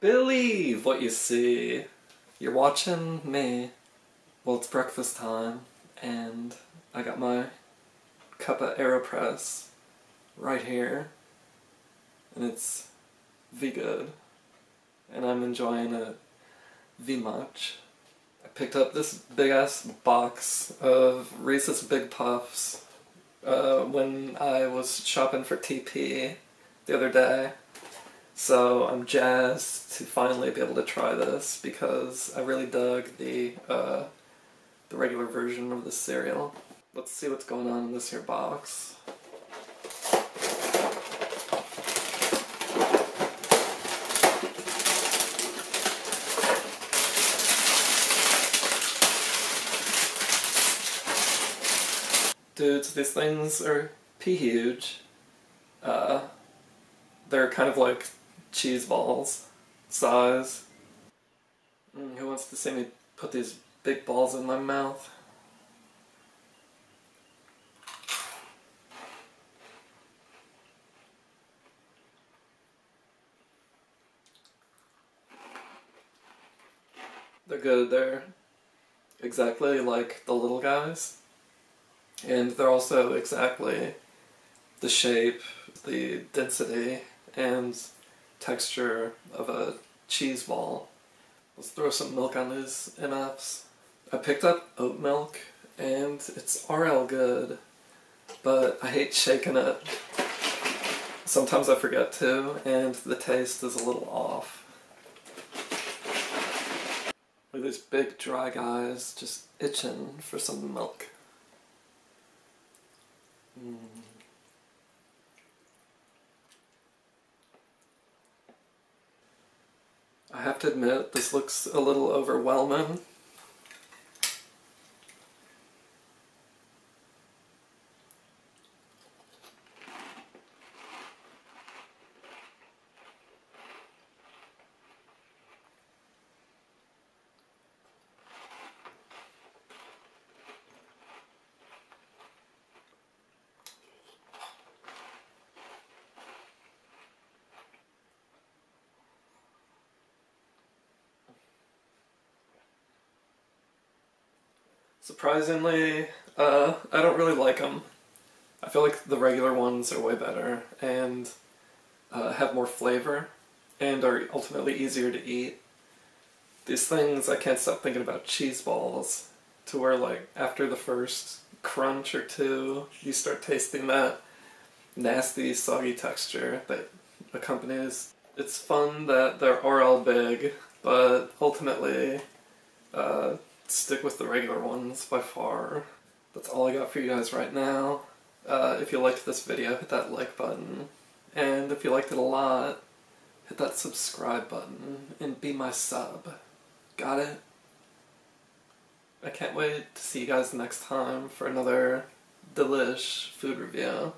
Believe what you see. You're watching me. Well, it's breakfast time, and I got my cup of AeroPress right here, and it's V good, and I'm enjoying it V much. I picked up this big ass box of Reese's Big Puffs uh, when I was shopping for TP the other day. So I'm jazzed to finally be able to try this because I really dug the uh, the regular version of the cereal. Let's see what's going on in this here box. Dudes, these things are pea huge. Uh, they're kind of like cheese balls size. Mm, who wants to see me put these big balls in my mouth? They're good, they're exactly like the little guys. And they're also exactly the shape, the density, and texture of a cheese ball. Let's throw some milk on these MFs. I picked up oat milk and it's RL good, but I hate shaking it. Sometimes I forget to, and the taste is a little off. Look at these big dry guys just itching for some milk. Mm. I have to admit, this looks a little overwhelming. Surprisingly, uh, I don't really like them. I feel like the regular ones are way better and uh, have more flavor and are ultimately easier to eat. These things, I can't stop thinking about cheese balls to where like after the first crunch or two, you start tasting that nasty soggy texture that accompanies. It's fun that they're all big, but ultimately uh, stick with the regular ones by far. That's all I got for you guys right now. Uh, if you liked this video, hit that like button. And if you liked it a lot, hit that subscribe button and be my sub. Got it? I can't wait to see you guys next time for another delish food review.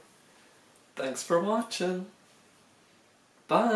Thanks for watching. Bye!